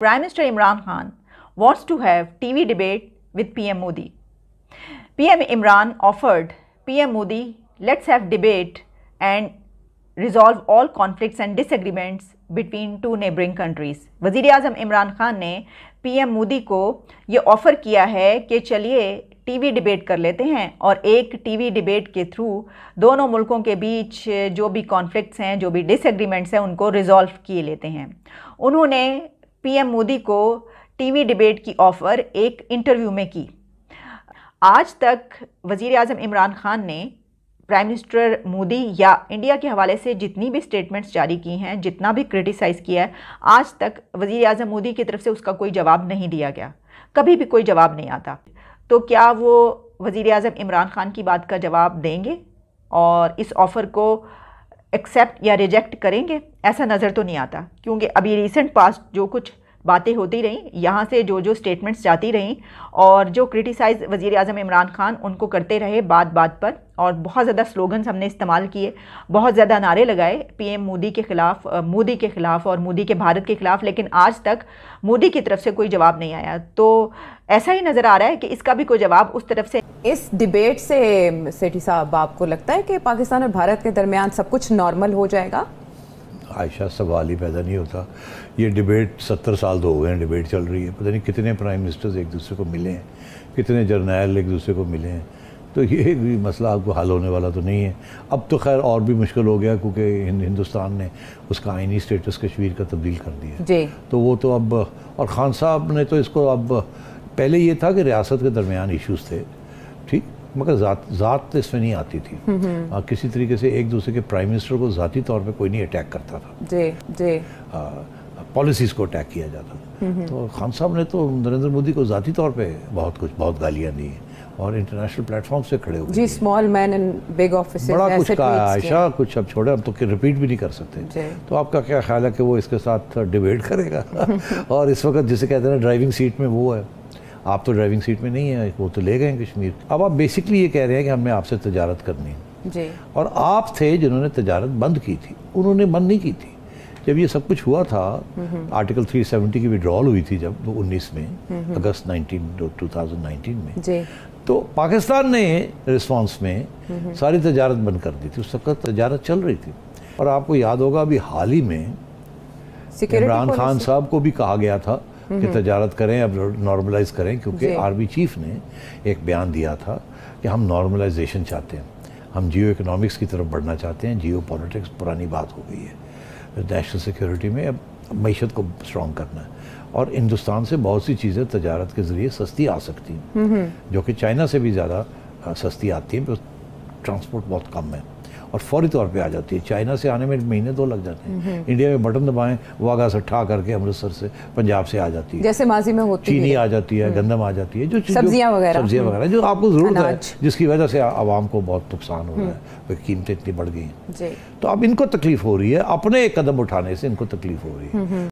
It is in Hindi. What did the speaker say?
Prime Minister Imran Khan wants to have TV debate with PM Modi. PM Imran offered PM Modi, let's have debate and resolve all conflicts and disagreements between two neighboring countries. वज़ीर अजम इमरान खान ने पीएम मोदी को ये ऑफ़र किया है कि चलिए टीवी डिबेट कर लेते हैं और एक टीवी डिबेट के थ्रू दोनों मुल्कों के बीच जो भी कॉन्फ्लिक्ट्स हैं जो भी डिसएग्रीमेंट्स हैं उनको रिजॉल्व किए लेते हैं उन्होंने पीएम मोदी को टीवी डिबेट की ऑफ़र एक इंटरव्यू में की। आज तक वज़ी अजम इमरान खान ने प्राइम मिनिस्टर मोदी या इंडिया के हवाले से जितनी भी स्टेटमेंट्स जारी की हैं, जितना भी क्रिटिसाइज़ किया है, आज तक वज़ी अजम मोदी की तरफ़ से उसका कोई जवाब नहीं दिया गया। कभी भी कोई जवाब नहीं आता। तो क्या वो वज़ी अजम इमरान खान की बात का जवाब देंगे? और इस ऑफ़र को एक्सेप्ट या रिजेक्ट करेंगे? ऐसा नज़र तो नहीं आता, क्योंकि अभी रिसेंट पास्ट जो कुछ बातें होती रहीं, यहाँ से जो जो स्टेटमेंट्स जाती रहीं और जो क्रिटिसाइज़ वज़ी अजम इमरान खान, उनको करते रहे बात बात पर और बहुत ज़्यादा स्लोगन्स हमने इस्तेमाल किए, बहुत ज़्यादा नारे लगाए पीएम मोदी के ख़िलाफ़ मोदी के ख़िलाफ़ और मोदी के भारत के ख़िलाफ़, लेकिन आज तक मोदी की तरफ़ से कोई जवाब नहीं आया। तो ऐसा ही नज़र आ रहा है कि इसका भी कोई जवाब उस तरफ़ से इस डिबेट से, सेठी साहब, आपको लगता है कि पाकिस्तान और भारत के दरमियान सब कुछ नॉर्मल हो जाएगा? आयशा सवाल ही पैदा नहीं होता। ये डिबेट सत्तर साल तो हो गए हैं डिबेट चल रही है। पता नहीं कितने प्राइम मिनिस्टर्स एक दूसरे को मिले हैं कितने जर्नैल एक दूसरे को मिले हैं। तो ये भी मसला आपको हल होने वाला तो नहीं है। अब तो खैर और भी मुश्किल हो गया क्योंकि हिंदुस्तान ने उसका आइनी स्टेटस कश्मीर का तब्दील कर दिया जी। तो वो तो अब और खान साहब ने तो इसको अब पहले ये था कि रियासत के दरमियान इश्यूज़ थे। मगर ज़ात ज़ात इसमें नहीं आती थी। आ, किसी तरीके से एक दूसरे के प्राइम मिनिस्टर को ज़ाती तौर पे कोई नहीं अटैक करता था। जी जी। पॉलिसीज़ को अटैक किया जाता था। तो खान साहब ने तो नरेंद्र मोदी को ज़ाती तौर पे बहुत कुछ बहुत गालियाँ दी और इंटरनेशनल प्लेटफॉर्म से खड़े हुए जी small man in big office बड़ा कुछ कहा आयशा कुछ अब छोड़े हम तो रिपीट भी नहीं कर सकते। तो आपका क्या ख्याल है कि वो इसके साथ डिबेट करेगा? और इस वक्त जिसे कहते हैं ड्राइविंग सीट में वो है। आप तो ड्राइविंग सीट में नहीं है वो तो ले गए कश्मीर। अब आप बेसिकली ये कह रहे हैं कि हमने आपसे तजारत करनी है। जी। और आप थे जिन्होंने तजारत बंद की थी। उन्होंने बंद नहीं की थी। जब ये सब कुछ हुआ था आर्टिकल 370 की विड्रॉल हुई थी जब 19 में अगस्त 19 2019 में। जी। तो पाकिस्तान ने रिस्पांस में सारी तजारत बंद कर दी थी। उस वक्त तजारत चल रही थी। और आपको याद होगा अभी हाल ही में इमरान खान साहब को भी कहा गया था कि तजारत करें अब नॉर्मलाइज करें क्योंकि आर्मी चीफ ने एक बयान दिया था कि हम नॉर्मलाइजेशन चाहते हैं। हम जियो इकोनॉमिक्स की तरफ़ बढ़ना चाहते हैं जियो पॉलिटिक्स पुरानी बात हो गई है। नेशनल सिक्योरिटी में अब मीशत को स्ट्रॉन्ग करना है। और हिंदुस्तान से बहुत सी चीज़ें तजारत के ज़रिए सस्ती आ सकती हैं। जो कि चाइना से भी ज़्यादा सस्ती आती हैं ट्रांसपोर्ट बहुत कम है। और फौरी तौर पे आ जाती है। चाइना से आने में महीने दो लग जाते हैं। इंडिया में बटन दबाएँ वाघा से ठा करके अमृतसर से पंजाब से आ जाती है। जैसे माजी में होती चीनी आ जाती है गंदम आ जाती है जो सब्ज़ियाँ वगैरह। सब्ज़ियाँ वगैरह जो आपको ज़रूरत है जिसकी वजह से आवाम को बहुत नुकसान हो रहा है। कीमतें इतनी बढ़ गई हैं। तो अब इनको तकलीफ़ हो रही है अपने एक कदम उठाने से इनको तकलीफ़ हो रही है।